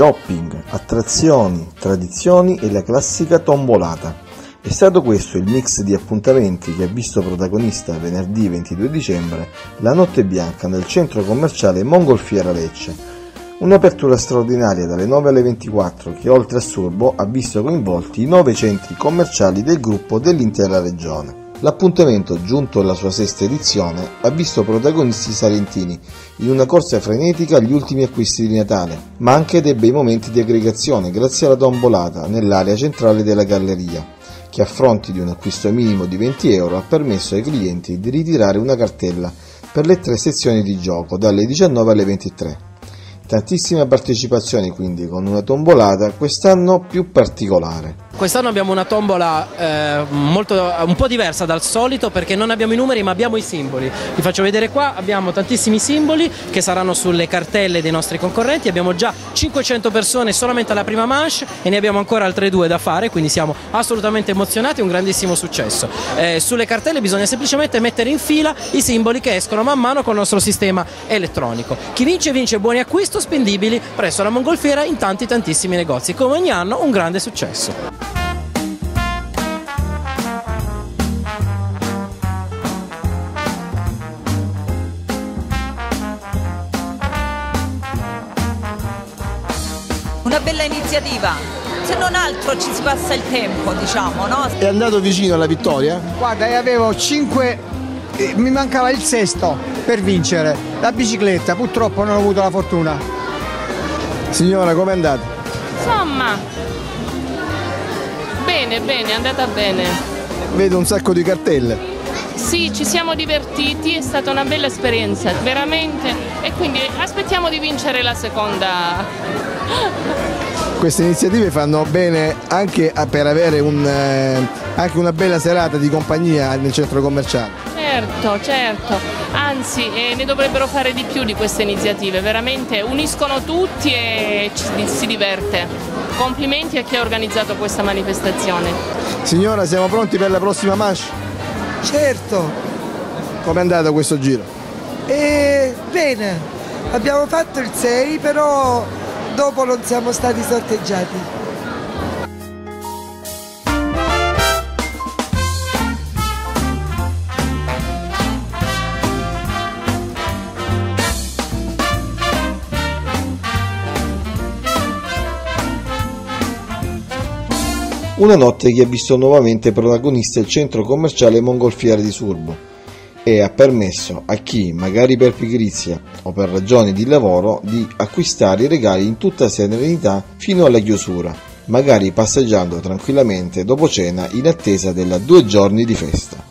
Shopping, attrazioni, tradizioni e la classica tombolata. È stato questo il mix di appuntamenti che ha visto protagonista venerdì 22 dicembre la Notte Bianca nel centro commerciale Mongolfiera Lecce. Un'apertura straordinaria dalle 9 alle 24 che oltre a Surbo ha visto coinvolti i nove centri commerciali del gruppo dell'intera regione. L'appuntamento, giunto alla sua sesta edizione, ha visto protagonisti salentini in una corsa frenetica agli ultimi acquisti di Natale, ma anche dei bei momenti di aggregazione grazie alla tombolata nell'area centrale della galleria, che a fronte di un acquisto minimo di 20 euro ha permesso ai clienti di ritirare una cartella per le tre sezioni di gioco dalle 19 alle 23. Tantissime partecipazioni quindi con una tombolata quest'anno più particolare. Quest'anno abbiamo una tombola eh, molto, un po' diversa dal solito perché non abbiamo i numeri ma abbiamo i simboli. Vi faccio vedere qua, abbiamo tantissimi simboli che saranno sulle cartelle dei nostri concorrenti, abbiamo già 500 persone solamente alla prima manche e ne abbiamo ancora altre due da fare, quindi siamo assolutamente emozionati, un grandissimo successo. Eh, sulle cartelle bisogna semplicemente mettere in fila i simboli che escono man mano con il nostro sistema elettronico. Chi vince vince buoni acquisti spendibili presso la Mongolfiera in tanti tantissimi negozi, come ogni anno un grande successo. Una bella iniziativa. Se non altro ci si passa il tempo, diciamo, no? È andato vicino alla vittoria? Guarda, io avevo 5, mi mancava il sesto per vincere. La bicicletta, purtroppo non ho avuto la fortuna. Signora, com'è andata? Insomma, bene, bene, è andata bene. Vedo un sacco di cartelle. Sì, ci siamo divertiti, è stata una bella esperienza, veramente. E quindi aspettiamo di vincere la seconda queste iniziative fanno bene anche per avere un, eh, anche una bella serata di compagnia nel centro commerciale. Certo, certo, anzi eh, ne dovrebbero fare di più di queste iniziative, veramente uniscono tutti e ci, si diverte. Complimenti a chi ha organizzato questa manifestazione. Signora, siamo pronti per la prossima manche? Certo. Com'è andato questo giro? Eh, bene, abbiamo fatto il 6 però dopo non siamo stati sorteggiati. Una notte che ha visto nuovamente protagonista il centro commerciale mongolfiere di Surbo e ha permesso a chi, magari per pigrizia o per ragioni di lavoro, di acquistare i regali in tutta serenità fino alla chiusura, magari passeggiando tranquillamente dopo cena in attesa della due giorni di festa.